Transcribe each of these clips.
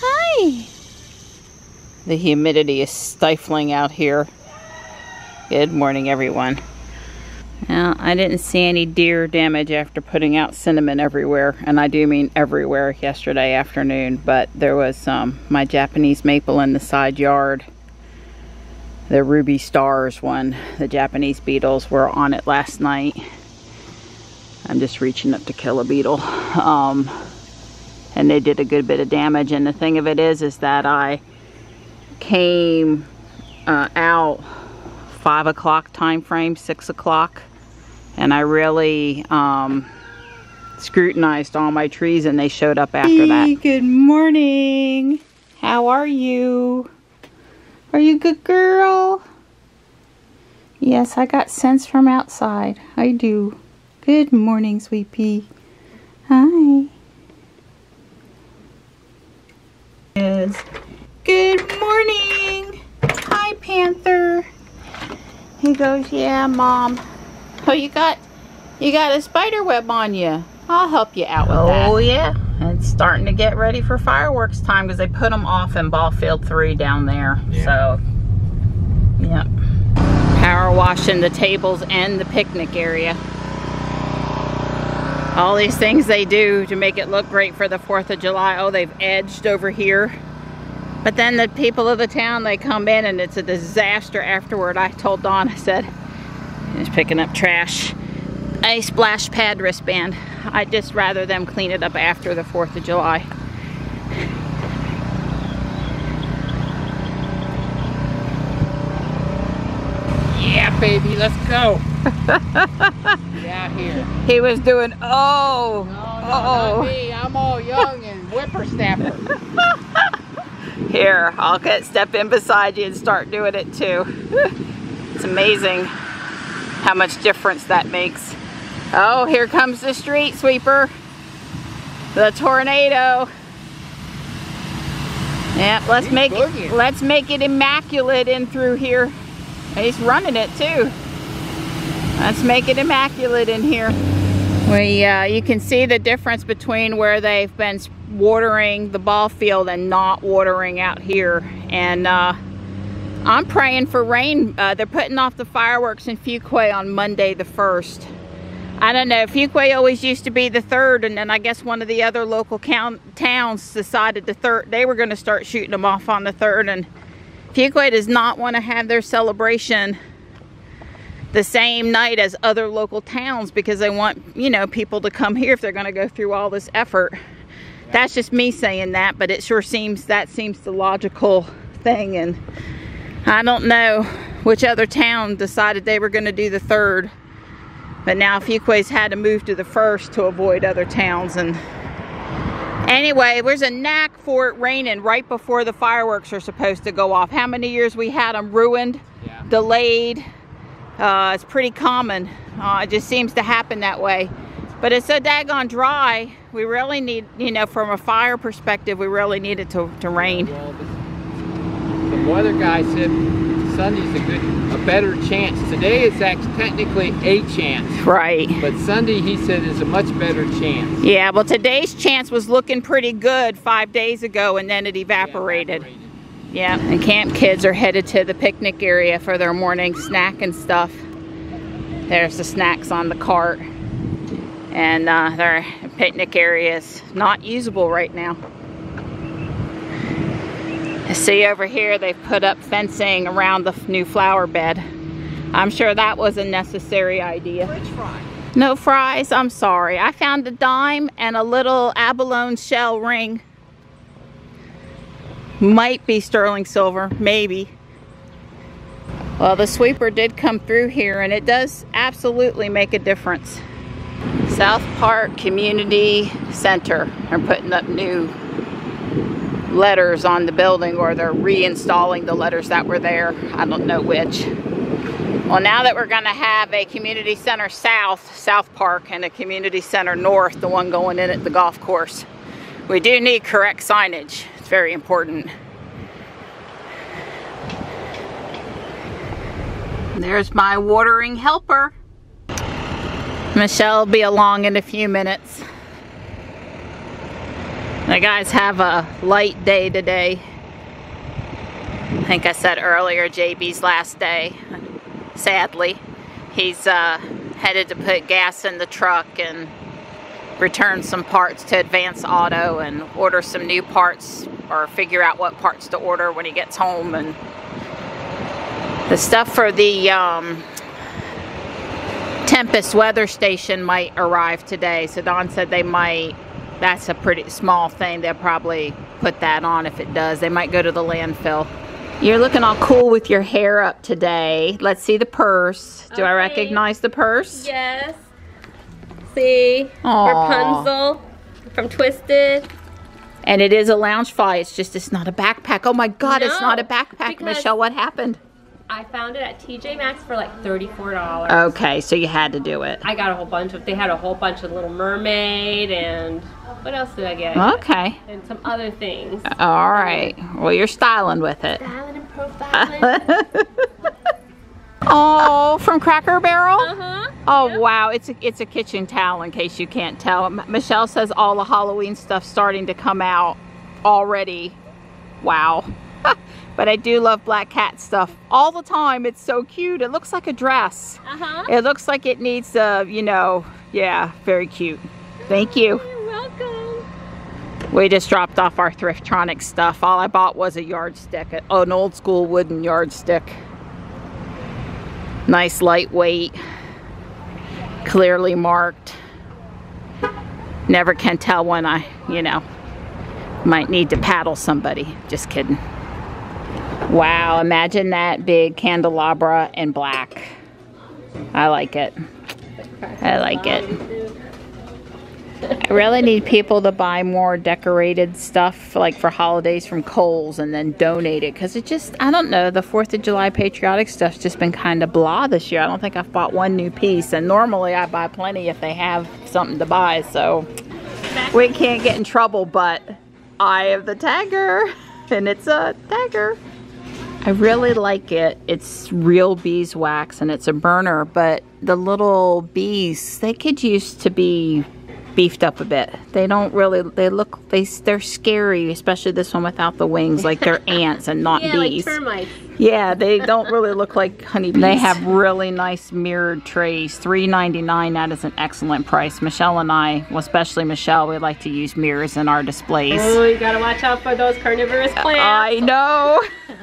Hi. The humidity is stifling out here. Good morning, everyone. Now, I didn't see any deer damage after putting out cinnamon everywhere, and I do mean everywhere yesterday afternoon, but there was um, my Japanese maple in the side yard. The ruby stars one, the Japanese beetles were on it last night. I'm just reaching up to kill a beetle. Um, and they did a good bit of damage, and the thing of it is, is that I came uh, out five o'clock time frame, six o'clock and I really um, scrutinized all my trees and they showed up after that. Good morning. How are you? Are you a good girl? Yes, I got sense from outside. I do. Good morning, sweet pea. Hi. Yes. Good morning. Hi, Panther. He goes, yeah, Mom. Oh, you got you got a spider web on you. I'll help you out with oh, that. Oh, yeah. It's starting to get ready for fireworks time because they put them off in ball field three down there. Yeah. So, yep. Power washing the tables and the picnic area. All these things they do to make it look great for the 4th of July. Oh, they've edged over here. But then the people of the town, they come in and it's a disaster afterward. I told Dawn, I said, He's picking up trash. A splash pad wristband. I'd just rather them clean it up after the 4th of July. Yeah, baby, let's go. Yeah, here. He was doing, oh. No, no, uh oh. me. I'm all young and whippersnapper. here, I'll get step in beside you and start doing it too. it's amazing how much difference that makes. Oh, here comes the street sweeper. The tornado. Yeah, let's He's make it let's make it immaculate in through here. He's running it too. Let's make it immaculate in here. We, uh, you can see the difference between where they've been watering the ball field and not watering out here. And uh, I'm praying for rain. Uh, they're putting off the fireworks in Fuquay on Monday the 1st. I don't know, Fuquay always used to be the 3rd and then I guess one of the other local count towns decided the 3rd, they were going to start shooting them off on the 3rd and Fuquay does not want to have their celebration the same night as other local towns because they want, you know, people to come here if they're going to go through all this effort. That's just me saying that, but it sure seems, that seems the logical thing and I don't know which other town decided they were going to do the third. But now Fuquay's had to move to the first to avoid other towns. And anyway, there's a knack for it raining right before the fireworks are supposed to go off. How many years we had them ruined, yeah. delayed. Uh, it's pretty common. Uh, it just seems to happen that way. But it's so daggone dry, we really need, you know, from a fire perspective, we really need it to, to rain the weather guy said Sunday's a good, a better chance. Today it's actually technically a chance. Right. But Sunday he said is a much better chance. Yeah, well today's chance was looking pretty good five days ago and then it evaporated. Yeah, yeah. and camp kids are headed to the picnic area for their morning snack and stuff. There's the snacks on the cart. And uh, their picnic area is not usable right now. See over here, they've put up fencing around the new flower bed. I'm sure that was a necessary idea. Fry. No fries, I'm sorry. I found a dime and a little abalone shell ring. Might be sterling silver, maybe. Well, the sweeper did come through here and it does absolutely make a difference. South Park Community Center are putting up new letters on the building or they're reinstalling the letters that were there. I don't know which. Well, now that we're going to have a community center south, South Park, and a community center north, the one going in at the golf course, we do need correct signage. It's very important. There's my watering helper. Michelle will be along in a few minutes. The guys have a light day today. I think I said earlier JB's last day. Sadly, he's uh, headed to put gas in the truck and return some parts to Advance Auto and order some new parts or figure out what parts to order when he gets home and the stuff for the um, Tempest weather station might arrive today. So Don said they might, that's a pretty small thing. They'll probably put that on if it does. They might go to the landfill. You're looking all cool with your hair up today. Let's see the purse. Do okay. I recognize the purse? Yes. See? Aww. Rapunzel from Twisted. And it is a Loungefly. It's just, it's not a backpack. Oh my God, no, it's not a backpack. Michelle, what happened? I found it at TJ Maxx for like $34. Okay, so you had to do it. I got a whole bunch of, they had a whole bunch of Little Mermaid and what else did I get? Okay. And some other things. All right. Well, you're styling with it. Styling and profiling. oh, from Cracker Barrel? Uh-huh. Oh, yep. wow. It's a, it's a kitchen towel in case you can't tell. Michelle says all the Halloween stuff starting to come out already. Wow. But I do love black cat stuff all the time. It's so cute. It looks like a dress. Uh-huh. It looks like it needs, uh, you know, yeah, very cute. Thank you. You're welcome. We just dropped off our Thriftronic stuff. All I bought was a yardstick, an old school wooden yardstick. Nice lightweight, clearly marked. Never can tell when I, you know, might need to paddle somebody. Just kidding. Wow, imagine that big candelabra in black. I like it. I like it. I really need people to buy more decorated stuff like for holidays from Kohl's and then donate it because it just, I don't know, the 4th of July patriotic stuff's just been kind of blah this year. I don't think I've bought one new piece and normally I buy plenty if they have something to buy so we can't get in trouble but I have the tagger and it's a tagger. I really like it. It's real beeswax and it's a burner, but the little bees, they could use to be beefed up a bit. They don't really, they look, they, they're scary, especially this one without the wings, like they're ants and not yeah, bees. Like termites. Yeah, they don't really look like honeybees. They have really nice mirrored trays. $3.99, that is an excellent price. Michelle and I, well, especially Michelle, we like to use mirrors in our displays. Oh, you gotta watch out for those carnivorous plants. I know.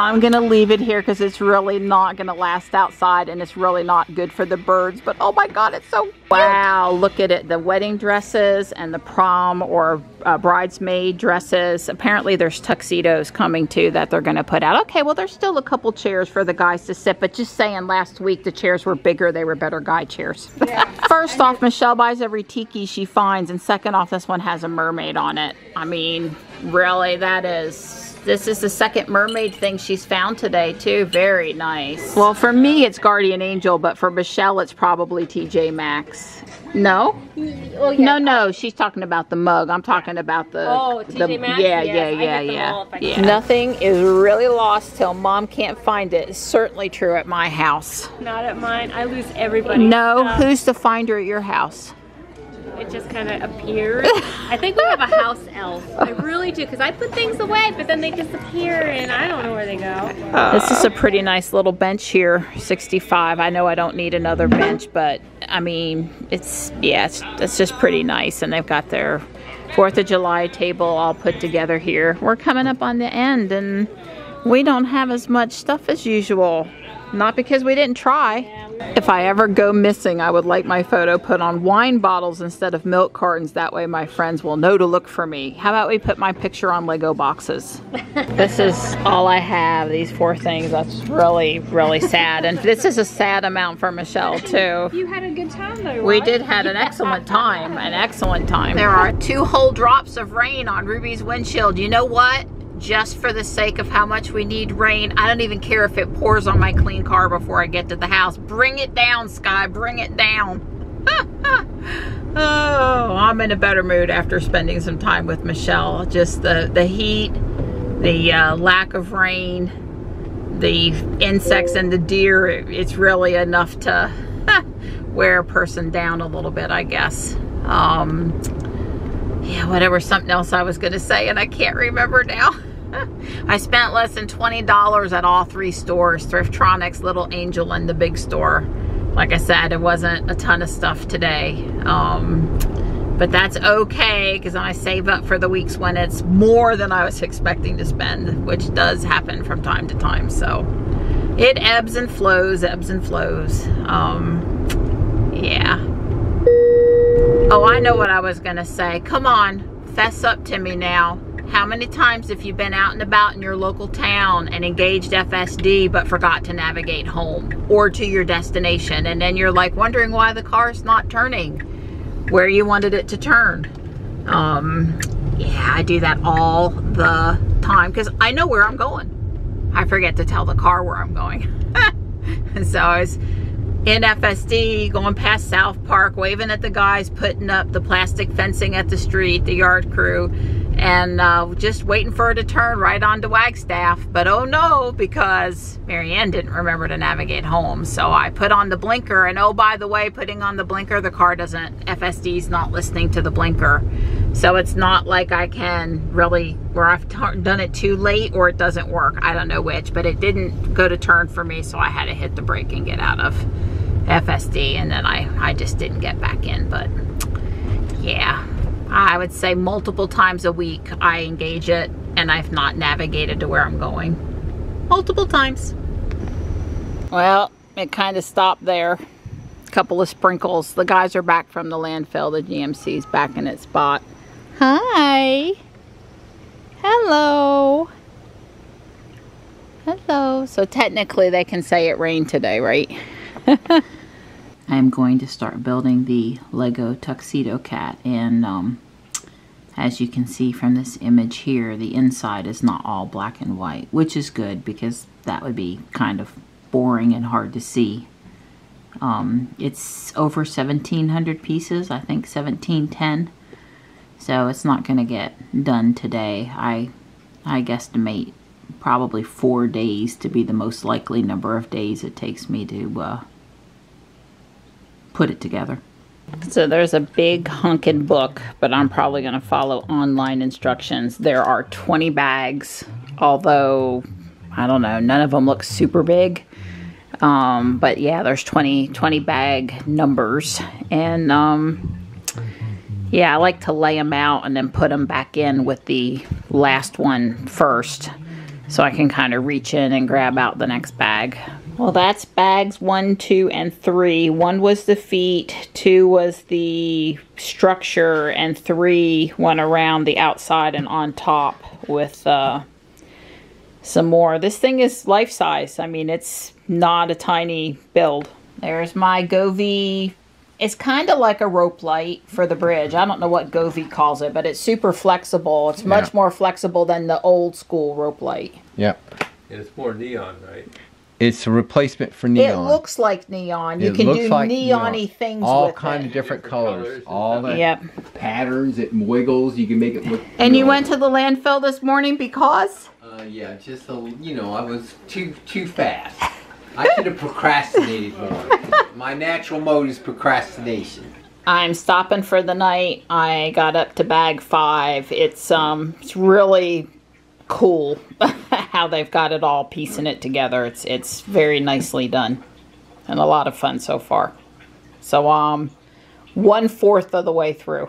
I'm gonna leave it here because it's really not gonna last outside and it's really not good for the birds, but oh my God, it's so. Wow, look at it. The wedding dresses and the prom or uh, bridesmaid dresses. Apparently there's tuxedos coming too that they're going to put out. Okay, well there's still a couple chairs for the guys to sit, but just saying last week the chairs were bigger. They were better guy chairs. Yeah. First off, Michelle buys every tiki she finds, and second off, this one has a mermaid on it. I mean, really, that is this is the second mermaid thing she's found today too. Very nice. Well, for me, it's Guardian Angel, but for Michelle, it's probably TJ Maxx. No? Oh, yeah. No, no, she's talking about the mug. I'm talking about the... Oh, TJ the, Maxx? Yeah, yeah, yeah, yeah. yeah. Nothing is really lost till mom can't find it. It's certainly true at my house. Not at mine. I lose everybody. No, stuff. who's the finder at your house? It just kind of appears. I think we have a house elf. I really do, because I put things away, but then they disappear, and I don't know where they go. This is a pretty nice little bench here, 65. I know I don't need another bench, but I mean, it's, yeah, it's, it's just pretty nice, and they've got their 4th of July table all put together here. We're coming up on the end, and we don't have as much stuff as usual. Not because we didn't try. If I ever go missing, I would like my photo put on wine bottles instead of milk cartons. That way my friends will know to look for me. How about we put my picture on Lego boxes? this is all I have, these four things. That's really, really sad. And this is a sad amount for Michelle too. You had a good time though, right? We did had an excellent time, an excellent time. There are two whole drops of rain on Ruby's windshield. You know what? Just for the sake of how much we need rain. I don't even care if it pours on my clean car before I get to the house. Bring it down, Sky. Bring it down. oh, I'm in a better mood after spending some time with Michelle. Just the, the heat, the uh, lack of rain, the insects and the deer. It's really enough to wear a person down a little bit, I guess. Um, yeah, whatever, something else I was going to say, and I can't remember now. I spent less than $20 at all three stores, Thriftronics, Little Angel, and the big store. Like I said, it wasn't a ton of stuff today. Um, but that's okay because I save up for the weeks when it's more than I was expecting to spend, which does happen from time to time. So it ebbs and flows, ebbs and flows. Um, yeah. Oh, I know what I was going to say. Come on, fess up to me now. How many times have you been out and about in your local town and engaged FSD but forgot to navigate home or to your destination and then you're like wondering why the car's not turning where you wanted it to turn? Um, yeah, I do that all the time because I know where I'm going. I forget to tell the car where I'm going. and so I was in FSD, going past South Park, waving at the guys putting up the plastic fencing at the street, the yard crew, and uh, just waiting for her to turn right onto Wagstaff. But oh no, because Marianne didn't remember to navigate home. So I put on the blinker, and oh, by the way, putting on the blinker, the car doesn't, FSD's not listening to the blinker. So it's not like I can really, where I've done it too late or it doesn't work. I don't know which, but it didn't go to turn for me, so I had to hit the brake and get out of FSD and then I, I just didn't get back in. But yeah, I would say multiple times a week I engage it and I've not navigated to where I'm going. Multiple times. Well, it kind of stopped there. A couple of sprinkles. The guys are back from the landfill. The GMC's back in its spot. Hi. Hello. Hello. So technically they can say it rained today, right? I'm going to start building the Lego Tuxedo Cat and um, as you can see from this image here the inside is not all black and white which is good because that would be kind of boring and hard to see. Um, it's over 1700 pieces I think 1710 so it's not going to get done today. I, I guesstimate probably four days to be the most likely number of days it takes me to uh, put it together. So there's a big hunkin' book, but I'm probably going to follow online instructions. There are 20 bags, although, I don't know, none of them look super big. Um, but yeah, there's 20, 20 bag numbers. And um, yeah, I like to lay them out and then put them back in with the last one first. So I can kind of reach in and grab out the next bag. Well, that's bags one, two, and three. One was the feet, two was the structure, and three went around the outside and on top with uh, some more. This thing is life size. I mean, it's not a tiny build. There's my Govee. It's kind of like a rope light for the bridge. I don't know what Govee calls it, but it's super flexible. It's much yeah. more flexible than the old school rope light. Yep. And it's more neon, right? It's a replacement for neon. It looks like neon. You it can do like neon-y neon. things all kind of different, different colors. colors all the yep. patterns. It wiggles. You can make it look. And you, went to the landfill this morning because? Uh, yeah, just a, you know, I was too too fast. I should have procrastinated more. My natural mode is procrastination. I'm stopping for the night. I got up to bag five. It's um, it's really cool how they've got it all piecing it together. It's it's very nicely done and a lot of fun so far. So um one fourth of the way through.